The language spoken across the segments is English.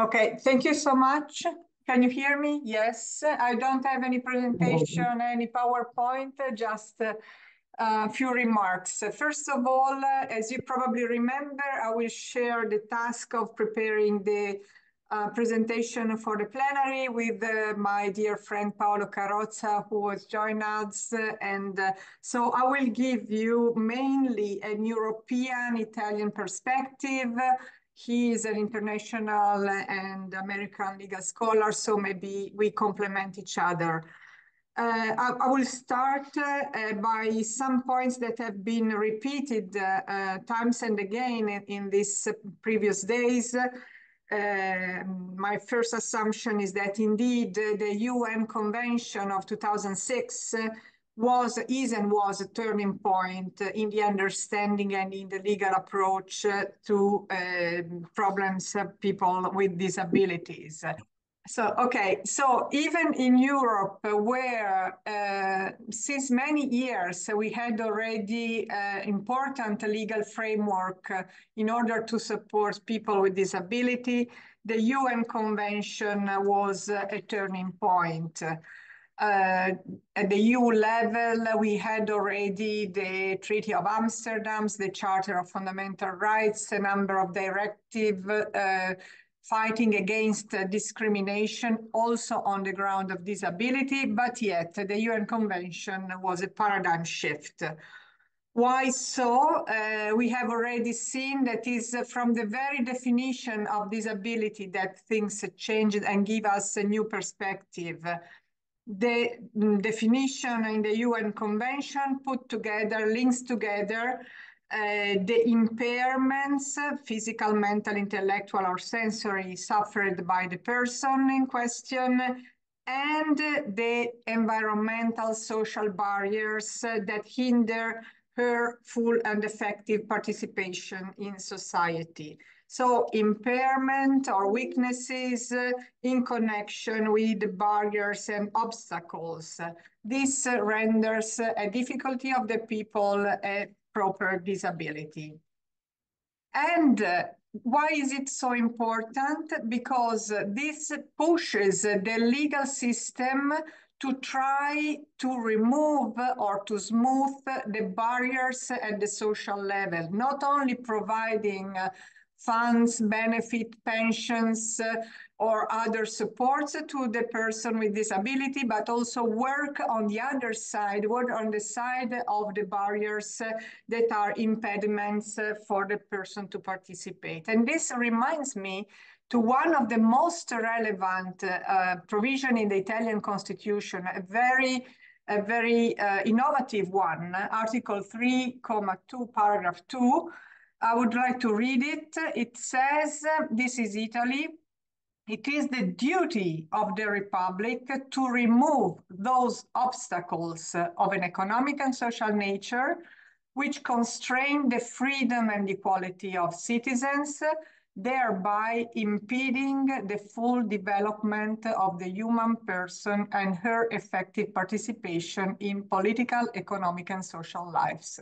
Okay, thank you so much. Can you hear me? Yes, I don't have any presentation, any PowerPoint, just a few remarks. First of all, as you probably remember, I will share the task of preparing the uh, presentation for the plenary with uh, my dear friend Paolo Carozza, who was joining us. And uh, so I will give you mainly an European Italian perspective. He is an international and American legal scholar, so maybe we complement each other. Uh, I, I, will start uh, by some points that have been repeated uh, times and again in, in these previous days. Uh, my first assumption is that indeed uh, the UN Convention of 2006 uh, was, is and was a turning point in the understanding and in the legal approach to problems of people with disabilities. So, okay, so even in Europe, uh, where uh, since many years uh, we had already uh, important legal framework uh, in order to support people with disability, the UN Convention was a turning point. Uh, at the EU level, we had already the Treaty of Amsterdam, the Charter of Fundamental Rights, a number of directives fighting against uh, discrimination also on the ground of disability, but yet the UN Convention was a paradigm shift. Why so? Uh, we have already seen that is uh, from the very definition of disability that things changed and give us a new perspective. The mm, definition in the UN Convention put together, links together uh, the impairments, physical, mental, intellectual, or sensory, suffered by the person in question, and the environmental social barriers that hinder her full and effective participation in society. So impairment or weaknesses in connection with barriers and obstacles. This renders a difficulty of the people a proper disability. And uh, why is it so important? Because uh, this pushes the legal system to try to remove or to smooth the barriers at the social level, not only providing uh, funds, benefit, pensions, uh, or other supports to the person with disability, but also work on the other side, work on the side of the barriers uh, that are impediments uh, for the person to participate. And this reminds me to one of the most relevant uh, provision in the Italian constitution, a very a very uh, innovative one, Article 3, 2, paragraph 2, I would like to read it. It says, this is Italy, it is the duty of the Republic to remove those obstacles of an economic and social nature which constrain the freedom and equality of citizens, thereby impeding the full development of the human person and her effective participation in political, economic, and social lives.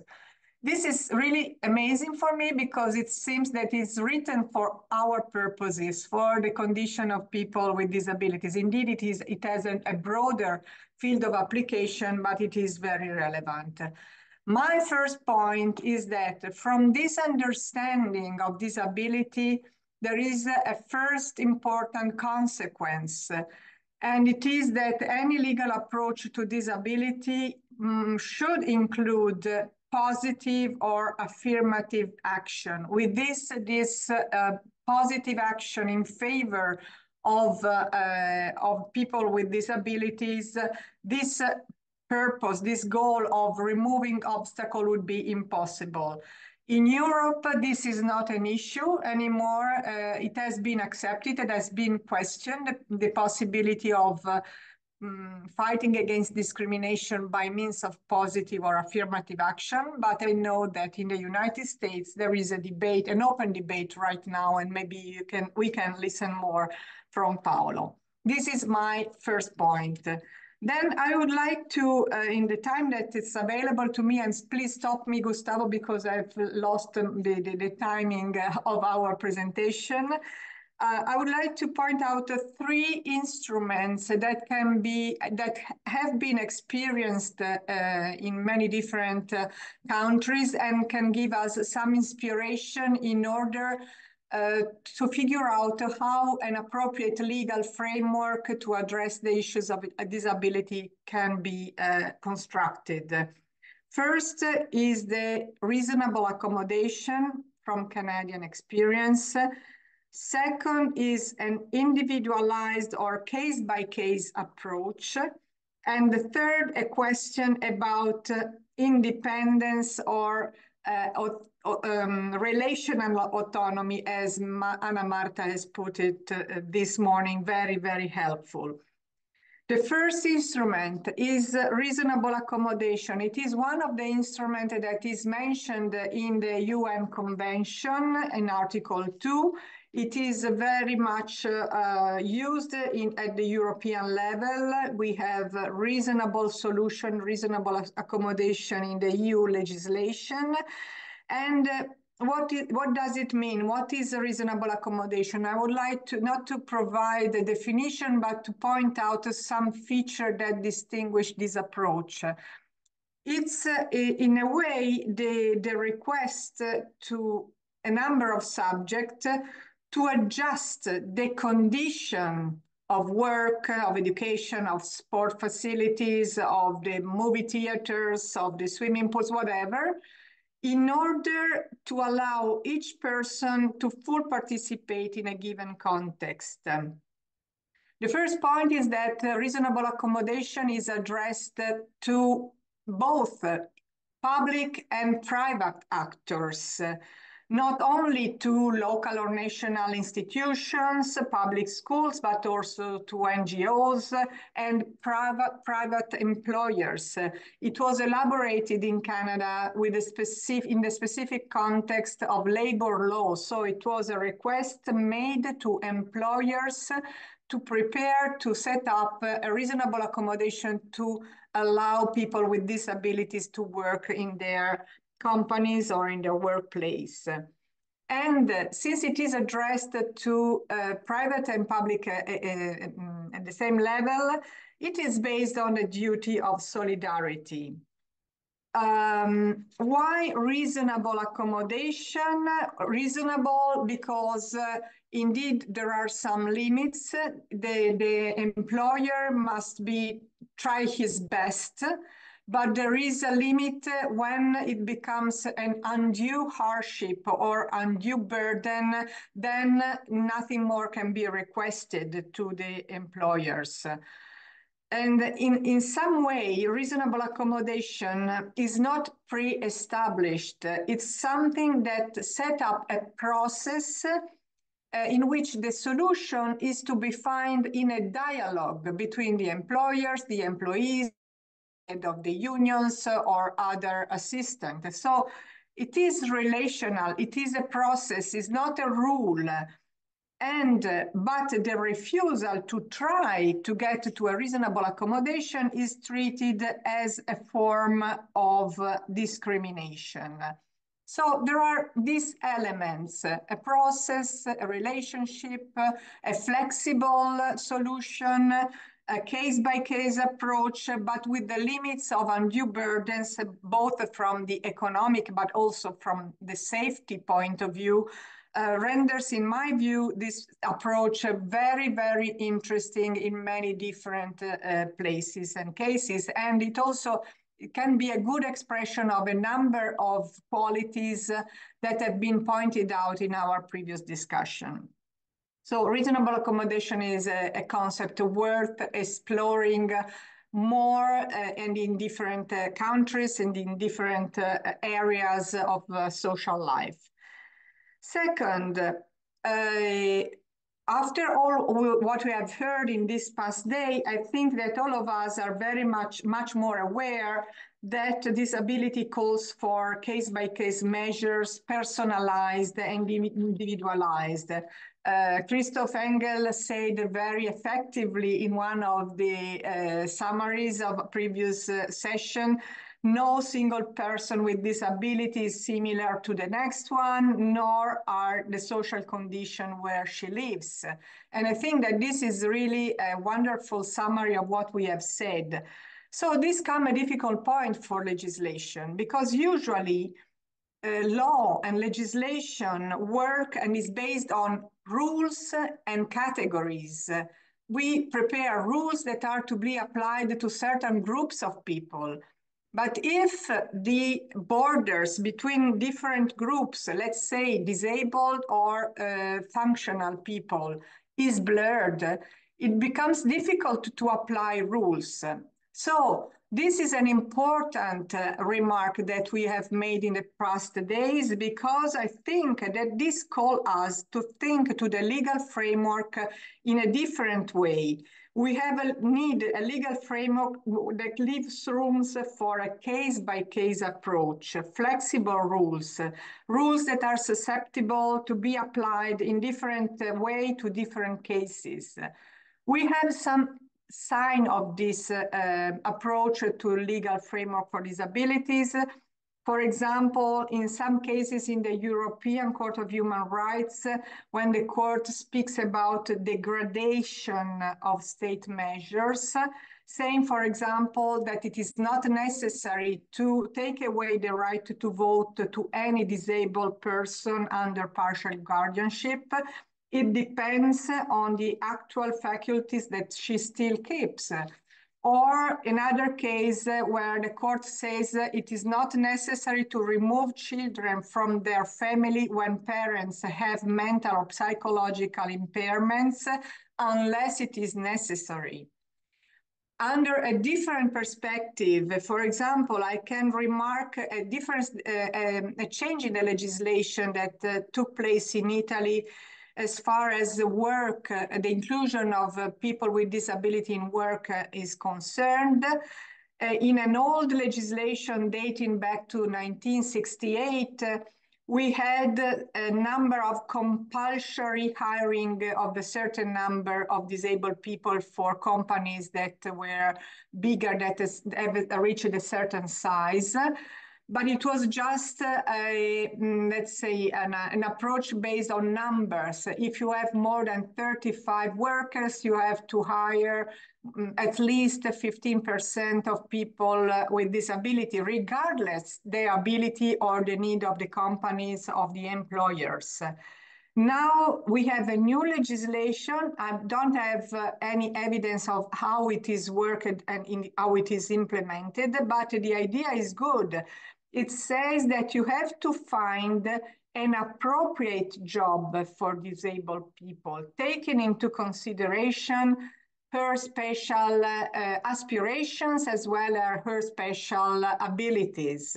This is really amazing for me because it seems that it's written for our purposes, for the condition of people with disabilities. Indeed, it is. It has a, a broader field of application, but it is very relevant. My first point is that from this understanding of disability, there is a first important consequence, and it is that any legal approach to disability um, should include positive or affirmative action. With this, this uh, positive action in favor of, uh, uh, of people with disabilities, this purpose, this goal of removing obstacle would be impossible. In Europe, this is not an issue anymore. Uh, it has been accepted, it has been questioned, the, the possibility of uh, um, fighting against discrimination by means of positive or affirmative action. But I know that in the United States, there is a debate, an open debate right now, and maybe you can we can listen more from Paolo. This is my first point. Then I would like to, uh, in the time that it's available to me, and please stop me, Gustavo, because I've lost the, the, the timing of our presentation. Uh, I would like to point out uh, three instruments that can be that have been experienced uh, in many different uh, countries and can give us some inspiration in order uh, to figure out how an appropriate legal framework to address the issues of disability can be uh, constructed. First is the reasonable accommodation from Canadian experience. Second is an individualized or case-by-case approach. And the third, a question about uh, independence or uh, um, relational autonomy, as Ma Anna Marta has put it uh, this morning, very, very helpful. The first instrument is reasonable accommodation. It is one of the instruments that is mentioned in the UN Convention in Article 2. It is very much uh, used in, at the European level. We have reasonable solution, reasonable accommodation in the EU legislation. And uh, what does it mean? What is a reasonable accommodation? I would like to not to provide a definition, but to point out some feature that distinguish this approach. It's uh, in a way the, the request to a number of subjects to adjust the condition of work, of education, of sport facilities, of the movie theaters, of the swimming pools, whatever, in order to allow each person to full participate in a given context. The first point is that reasonable accommodation is addressed to both public and private actors not only to local or national institutions, public schools, but also to NGOs and private, private employers. It was elaborated in Canada with a specific, in the specific context of labor law. So it was a request made to employers to prepare to set up a reasonable accommodation to allow people with disabilities to work in their companies or in the workplace. And uh, since it is addressed to uh, private and public uh, uh, uh, at the same level, it is based on a duty of solidarity. Um, why reasonable accommodation? Reasonable because uh, indeed there are some limits. The, the employer must be try his best but there is a limit when it becomes an undue hardship or undue burden, then nothing more can be requested to the employers. And in, in some way, reasonable accommodation is not pre-established. It's something that set up a process uh, in which the solution is to be found in a dialogue between the employers, the employees, of the unions or other assistants. So it is relational, it is a process, it's not a rule. And but the refusal to try to get to a reasonable accommodation is treated as a form of discrimination. So there are these elements, a process, a relationship, a flexible solution, a case-by-case approach, but with the limits of undue burdens, both from the economic but also from the safety point of view, uh, renders, in my view, this approach very, very interesting in many different uh, places and cases. And it also it can be a good expression of a number of qualities uh, that have been pointed out in our previous discussion. So reasonable accommodation is a, a concept worth exploring more uh, and in different uh, countries and in different uh, areas of uh, social life. Second, uh, after all what we have heard in this past day, I think that all of us are very much, much more aware that disability calls for case-by-case measures, personalized and individualized. Uh, Christoph Engel said very effectively in one of the uh, summaries of a previous uh, session no single person with disability is similar to the next one, nor are the social condition where she lives. And I think that this is really a wonderful summary of what we have said. So this come a difficult point for legislation because usually uh, law and legislation work and is based on rules and categories. We prepare rules that are to be applied to certain groups of people. But if the borders between different groups, let's say disabled or uh, functional people, is blurred, it becomes difficult to apply rules. So this is an important uh, remark that we have made in the past days because I think that this calls us to think to the legal framework in a different way. We have a need a legal framework that leaves rooms for a case-by-case approach, flexible rules, rules that are susceptible to be applied in different uh, way to different cases. We have some sign of this uh, approach to legal framework for disabilities. For example, in some cases in the European Court of Human Rights, uh, when the court speaks about degradation of state measures, uh, saying, for example, that it is not necessary to take away the right to vote to any disabled person under partial guardianship, it depends on the actual faculties that she still keeps. Or another case where the court says it is not necessary to remove children from their family when parents have mental or psychological impairments unless it is necessary. Under a different perspective, for example, I can remark a difference, uh, um, a change in the legislation that uh, took place in Italy as far as the work, uh, the inclusion of uh, people with disability in work uh, is concerned. In an old legislation dating back to 1968, uh, we had a number of compulsory hiring of a certain number of disabled people for companies that were bigger, that reached a certain size but it was just a, mm, let's say, an, an, approach based on numbers. If you have more than 35 workers, you have to hire mm, at least 15% of people uh, with disability, regardless the ability or the need of the companies, of the employers. Now we have a new legislation. I don't have uh, any evidence of how it is worked and in, how it is implemented, but the idea is good it says that you have to find an appropriate job for disabled people, taking into consideration her special uh, aspirations as well as her special abilities.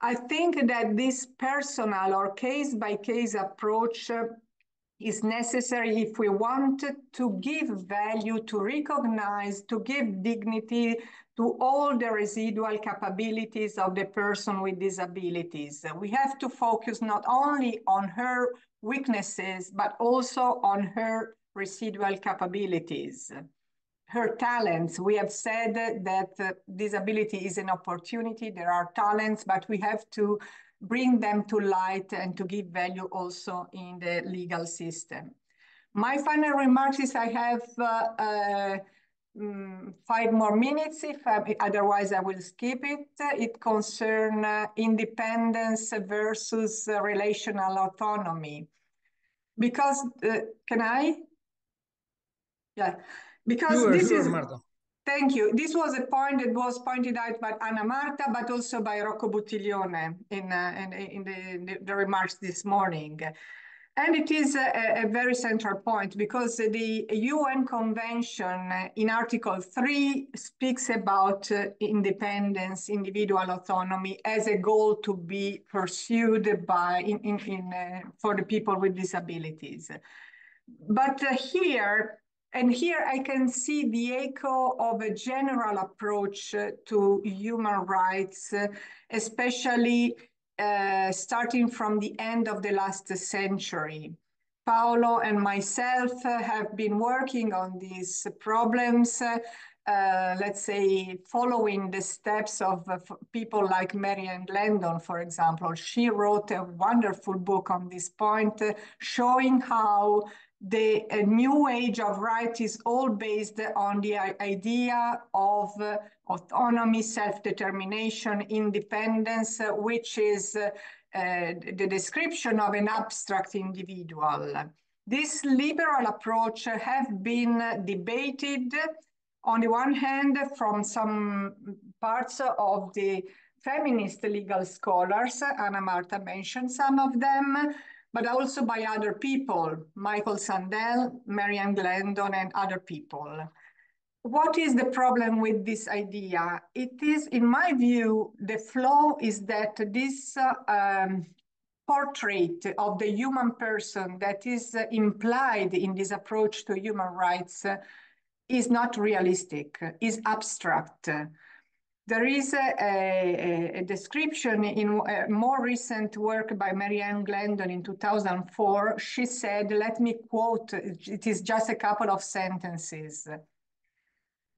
I think that this personal or case-by-case -case approach is necessary if we want to give value, to recognize, to give dignity to all the residual capabilities of the person with disabilities. We have to focus not only on her weaknesses, but also on her residual capabilities. Her talents, we have said that disability is an opportunity, there are talents, but we have to bring them to light and to give value also in the legal system. My final remarks is I have uh, uh, mm, five more minutes, if I, otherwise I will skip it. It concerns uh, independence versus uh, relational autonomy. Because, uh, can I? Yeah, because sure, this sure, is... Marta. Thank you. This was a point that was pointed out by Anna Marta, but also by Rocco Buttiglione in, uh, in, in the, the, remarks this morning. And it is a, a, very central point because the UN Convention in Article 3 speaks about uh, independence, individual autonomy as a goal to be pursued by in, in, in uh, for the people with disabilities. But uh, here, and here I can see the echo of a general approach uh, to human rights, uh, especially uh, starting from the end of the last century. Paolo and myself uh, have been working on these problems uh, let's say, following the steps of people like Mary Ann Glendon, for example. She wrote a wonderful book on this point, showing how the new age of right is all based on the idea of uh, autonomy, self-determination, independence, uh, which is uh, the description of an abstract individual. This liberal approach have been debated on the one hand from some parts of the feminist legal scholars, Anna Marta mentioned some of them, but also by other people, Michael Sandel, Mary Ann Glendon, and other people. What is the problem with this idea? It is, in my view, the flaw is that this uh, um, portrait of the human person that is uh, implied in this approach to human rights uh, is not realistic, is abstract. There is a, a, a, description in a more recent work by Mary Ann Glendon in 2004. She said, let me quote, it is just a couple of sentences.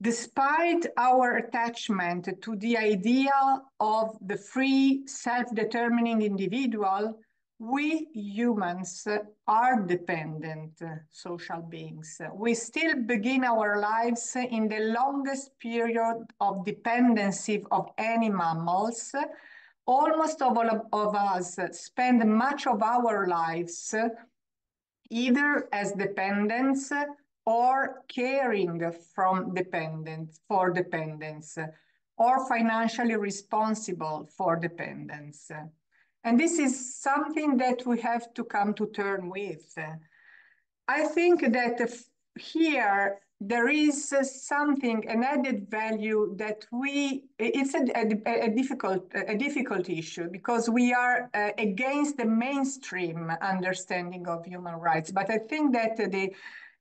Despite our attachment to the idea of the free, self-determining individual, we humans are dependent social beings. We still begin our lives in the longest period of dependency of any mammals. Almost all of us spend much of our lives either as dependents or caring from dependents for dependents or financially responsible for dependents. And this is something that we have to come to term with. I think that here there is something, an added value that we, it's a, a, a difficult, a difficult issue because we are uh, against the mainstream understanding of human rights. But I think that the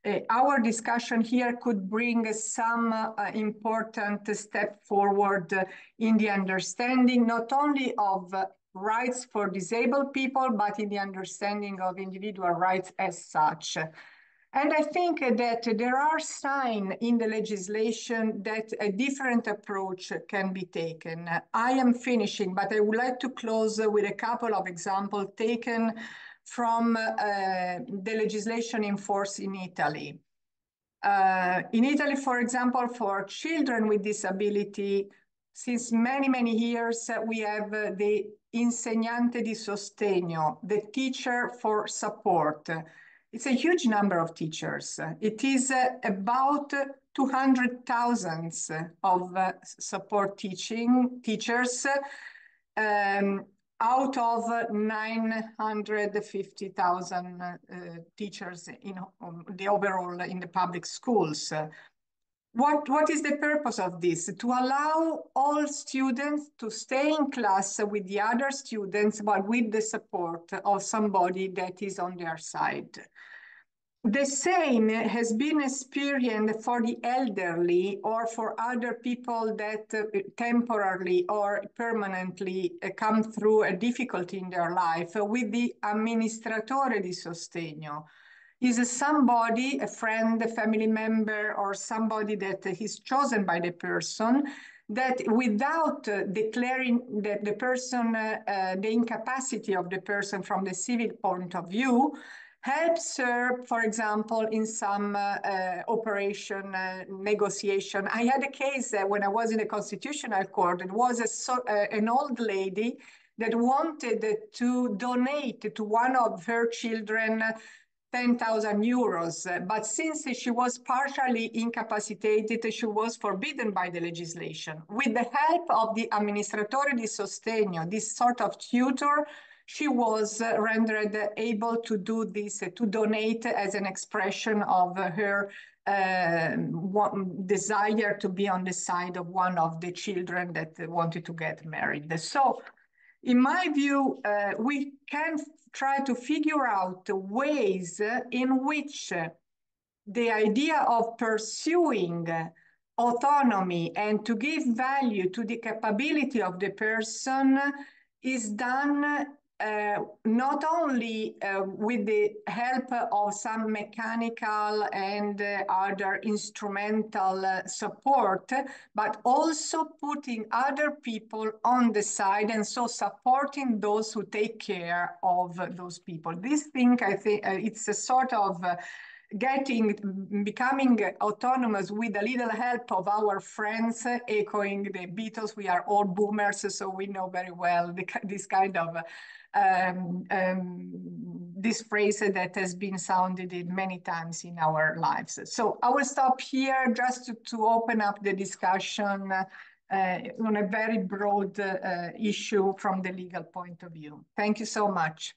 uh, our discussion here could bring some uh, important step forward in the understanding not only of rights for disabled people, but in the understanding of individual rights as such. And I think that there are signs in the legislation that a different approach can be taken. I am finishing, but I would like to close with a couple of examples taken from uh, the legislation in force in Italy. Uh, in Italy, for example, for children with disability, since many, many years, we have the insegnante di sostegno, the teacher for support. It's a huge number of teachers. It is uh, about 200,000 of uh, support teaching teachers um, out of 950,000 uh, teachers in um, the overall in the public schools what, what is the purpose of this? To allow all students to stay in class with the other students, but with the support of somebody that is on their side. The same has been experienced for the elderly or for other people that uh, temporarily or permanently uh, come through a difficulty in their life with the amministratore di sostegno is somebody, a friend, a family member, or somebody that is chosen by the person that without uh, declaring that the person, uh, uh, the incapacity of the person from the civil point of view, helps her, for example, in some uh, uh, operation uh, negotiation. I had a case when I was in the Constitutional Court. It was a so, an old lady that wanted to donate to one of her children 10,000 euros. But since she was partially incapacitated, she was forbidden by the legislation. With the help of the amministratore di sostegno, this sort of tutor, she was rendered able to do this, to donate as an expression of her uh, desire to be on the side of one of the children that wanted to get married. So in my view, uh, we can try to figure out ways in which the idea of pursuing autonomy and to give value to the capability of the person is done uh, not only uh, with the help of some mechanical and uh, other instrumental uh, support, but also putting other people on the side and so supporting those who take care of those people. This thing, I think, uh, it's a sort of uh, getting becoming autonomous with a little help of our friends echoing the beatles we are all boomers so we know very well the, this kind of um, um, this phrase that has been sounded many times in our lives. So I will stop here just to, to open up the discussion uh, on a very broad uh, issue from the legal point of view. Thank you so much.